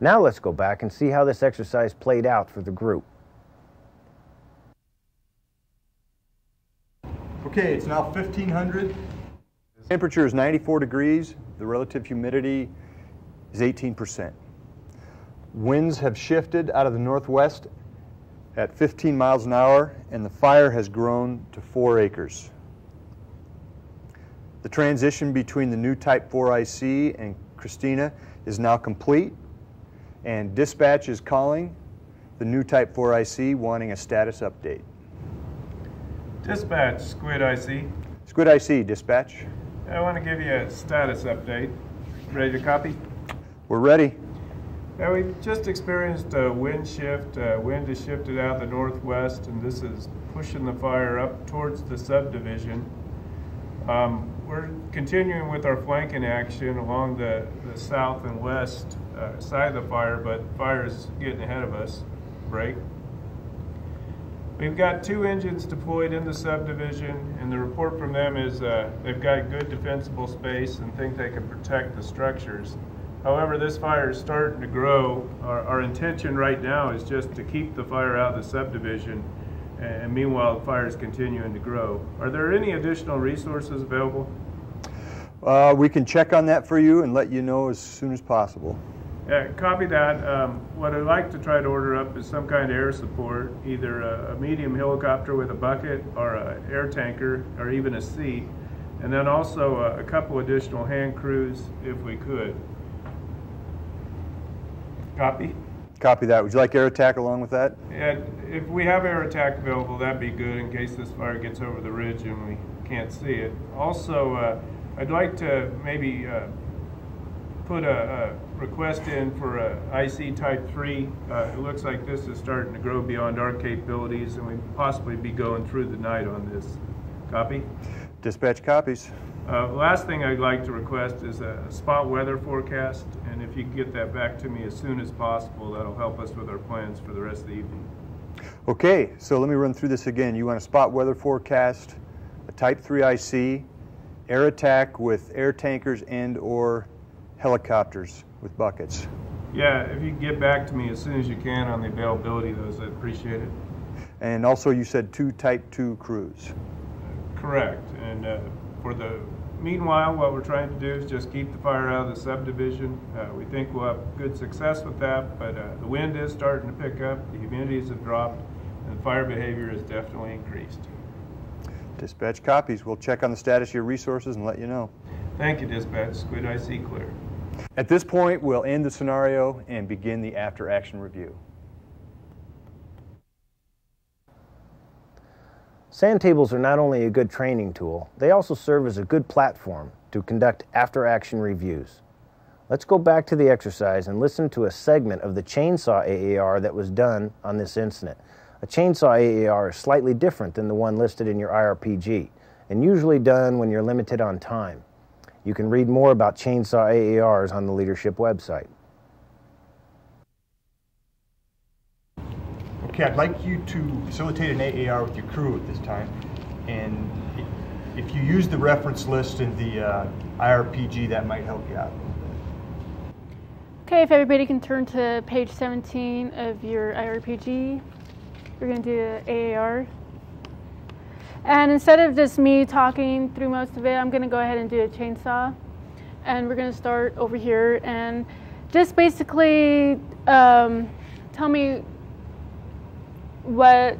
Now let's go back and see how this exercise played out for the group. Okay, it's now 1500. Temperature is 94 degrees. The relative humidity is 18%. Winds have shifted out of the northwest at 15 miles an hour, and the fire has grown to four acres. The transition between the new Type 4 IC and Christina is now complete, and dispatch is calling the new Type 4 IC wanting a status update. Dispatch, Squid IC. Squid IC, dispatch. I want to give you a status update. Ready to copy? We're ready. Yeah, we just experienced a wind shift. Uh, wind has shifted out the northwest, and this is pushing the fire up towards the subdivision. Um, we're continuing with our flanking action along the, the south and west uh, side of the fire, but fire is getting ahead of us. Break. We've got two engines deployed in the subdivision, and the report from them is uh, they've got good defensible space and think they can protect the structures. However, this fire is starting to grow. Our, our intention right now is just to keep the fire out of the subdivision, and meanwhile, the fire is continuing to grow. Are there any additional resources available? Uh, we can check on that for you and let you know as soon as possible. Yeah, copy that. Um, what I'd like to try to order up is some kind of air support, either a, a medium helicopter with a bucket or an air tanker or even a seat, and then also a, a couple additional hand crews if we could. Copy? Copy that. Would you like air attack along with that? Yeah, if we have air attack available, that'd be good in case this fire gets over the ridge and we can't see it. Also, uh, I'd like to maybe uh, put a, a, request in for a IC Type 3. Uh, it looks like this is starting to grow beyond our capabilities, and we possibly be going through the night on this. Copy? Dispatch copies. Uh, last thing I'd like to request is a spot weather forecast, and if you can get that back to me as soon as possible, that'll help us with our plans for the rest of the evening. Okay, so let me run through this again. You want a spot weather forecast, a Type 3 IC, air attack with air tankers and or helicopters with buckets. Yeah, if you get back to me as soon as you can on the availability of those, I'd appreciate it. And also you said two Type 2 crews. Correct. And uh, for the meanwhile, what we're trying to do is just keep the fire out of the subdivision. Uh, we think we'll have good success with that, but uh, the wind is starting to pick up, the humidities have dropped, and the fire behavior has definitely increased. Dispatch copies. We'll check on the status of your resources and let you know. Thank you, Dispatch. Squid IC clear. At this point, we'll end the scenario and begin the after action review. Sand tables are not only a good training tool, they also serve as a good platform to conduct after action reviews. Let's go back to the exercise and listen to a segment of the chainsaw AAR that was done on this incident. A chainsaw AAR is slightly different than the one listed in your IRPG and usually done when you're limited on time. You can read more about chainsaw AARs on the leadership website. Okay, I'd like you to facilitate an AAR with your crew at this time. And if you use the reference list in the uh, IRPG, that might help you out. Okay, if everybody can turn to page 17 of your IRPG, we're going to do AAR. And instead of just me talking through most of it, I'm going to go ahead and do a chainsaw. And we're going to start over here and just basically um, tell me what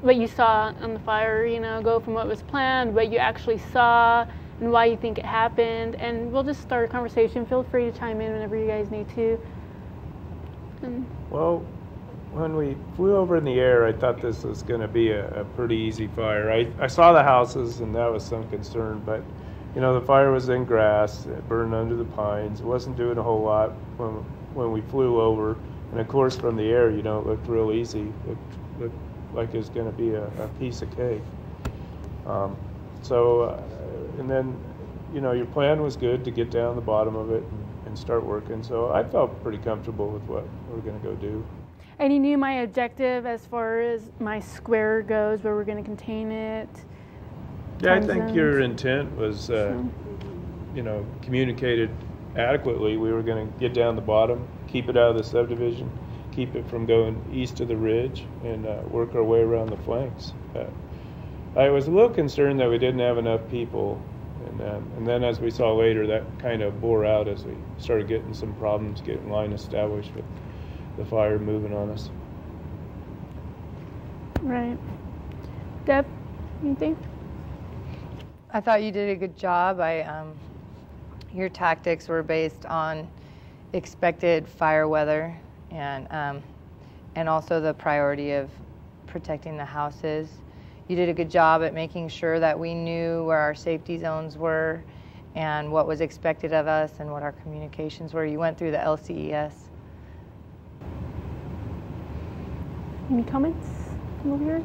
what you saw on the fire. You know, go from what was planned, what you actually saw, and why you think it happened. And we'll just start a conversation. Feel free to chime in whenever you guys need to. And well, when we flew over in the air, I thought this was going to be a, a, pretty easy fire. I, I saw the houses, and that was some concern, but you know, the fire was in grass, it burned under the pines. It wasn't doing a whole lot when, when we flew over. And of course, from the air, you know, it looked real easy. It looked like it was going to be a, a, piece of cake. Um, so, uh, and then, you know, your plan was good to get down the bottom of it and, and start working. So I felt pretty comfortable with what we we're going to go do. And he knew my objective as far as my square goes, where we're going to contain it. Yeah, I think zones. your intent was, uh, you know, communicated adequately, we were going to get down the bottom, keep it out of the subdivision, keep it from going east of the ridge, and uh, work our way around the flanks. Uh, I was a little concerned that we didn't have enough people, and, um, and then as we saw later, that kind of bore out as we started getting some problems getting line established with the fire moving on us. Right. Deb, anything? I thought you did a good job. I, um, your tactics were based on expected fire weather and um, and also the priority of protecting the houses. You did a good job at making sure that we knew where our safety zones were and what was expected of us and what our communications were. You went through the LCES. Any comments from over here?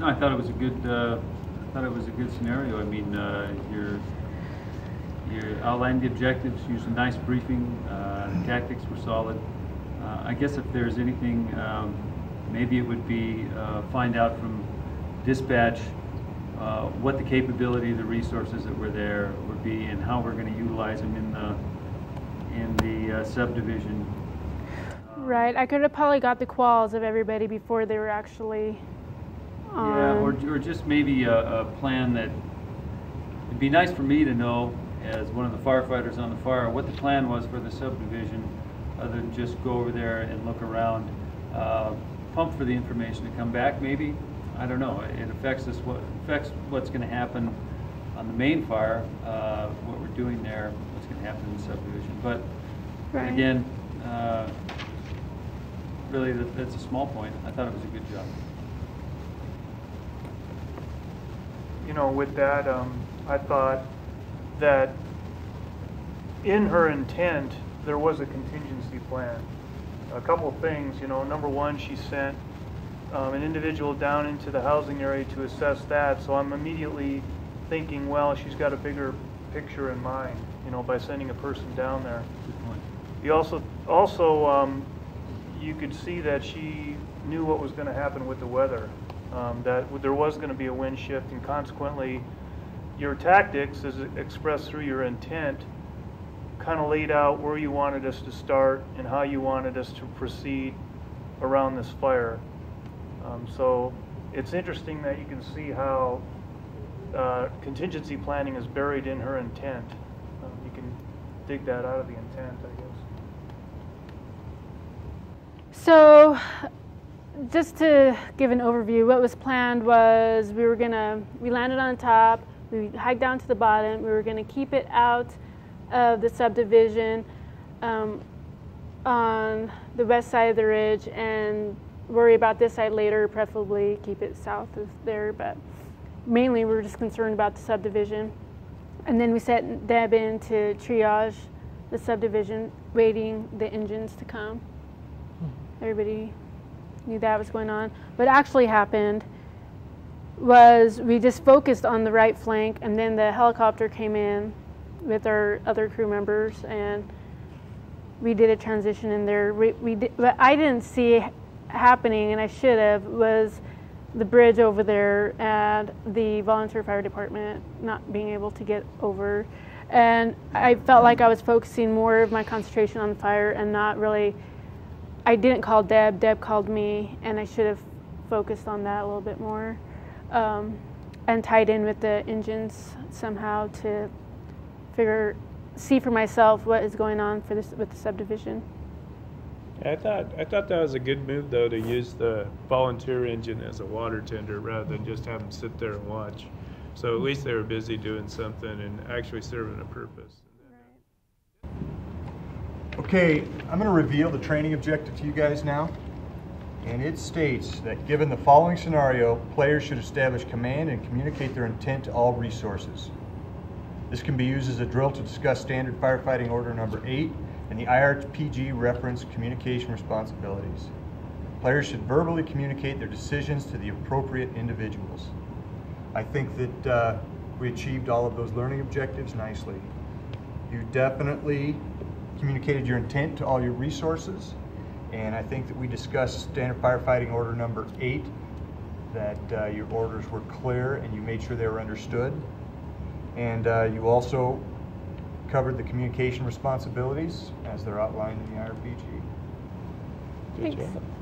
No, I thought it was a good. Uh, I thought it was a good scenario. I mean, uh, your your outlined the objectives, used a nice briefing. Uh, the tactics were solid. Uh, I guess if there's anything, um, maybe it would be uh, find out from dispatch uh, what the capability the resources that were there would be, and how we're going to utilize them in the in the uh, subdivision. Right. I could have probably got the quals of everybody before they were actually. On. Yeah, or, or just maybe a, a plan that it'd be nice for me to know as one of the firefighters on the fire what the plan was for the subdivision, other than just go over there and look around, uh, pump for the information to come back. Maybe I don't know. It affects us. What affects what's going to happen on the main fire? Uh, what we're doing there? What's going to happen in the subdivision? But Right. again, uh, really, that, that's a small point. I thought it was a good job. you know, with that, um, I thought that in her intent, there was a contingency plan. A couple of things, you know, number one, she sent um, an individual down into the housing area to assess that, so I'm immediately thinking, well, she's got a bigger picture in mind, you know, by sending a person down there. Good point. You also, also, um, you could see that she knew what was gonna happen with the weather. Um, that there was gonna be a wind shift and consequently, your tactics, as expressed through your intent, kinda laid out where you wanted us to start and how you wanted us to proceed around this fire. Um, so, it's interesting that you can see how, uh, contingency planning is buried in her intent. Um, You can dig that out of the intent, I guess. So, just to give an overview, what was planned was we were gonna, we landed on top, we hiked down to the bottom, we were gonna keep it out of the subdivision um, on the west side of the ridge and worry about this side later, preferably keep it south of there, but mainly we were just concerned about the subdivision. And then we set Deb in to triage the subdivision, waiting the engines to come. Everybody knew that was going on. What actually happened was we just focused on the right flank, and then the helicopter came in with our other crew members, and we did a transition in there. We, we did, I didn't see happening, and I should have, was the bridge over there and the volunteer fire department not being able to get over. And I felt like I was focusing more of my concentration on the fire and not really. I didn't call Deb, Deb called me, and I should have focused on that a little bit more um, and tied in with the engines somehow to figure, see for myself what is going on for this with the subdivision. I thought I thought that was a good move though to use the volunteer engine as a water tender rather than just have them sit there and watch. So at least they were busy doing something and actually serving a purpose. Okay, I'm going to reveal the training objective to you guys now. And it states that given the following scenario, players should establish command and communicate their intent to all resources. This can be used as a drill to discuss standard firefighting order number eight and the IRPG reference communication responsibilities. Players should verbally communicate their decisions to the appropriate individuals. I think that uh, we achieved all of those learning objectives nicely. You definitely communicated your intent to all your resources, and I think that we discussed standard firefighting order number eight, that uh, your orders were clear and you made sure they were understood. And uh, you also covered the communication responsibilities as they're outlined in the IRPG. Thanks.